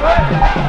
Hey!